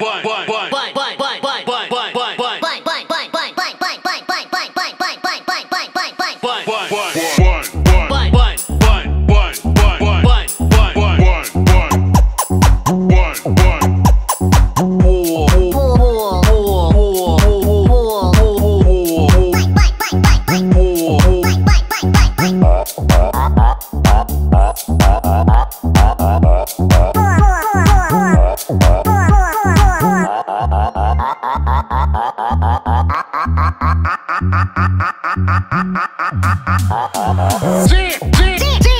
one. G, G, G.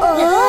Oh!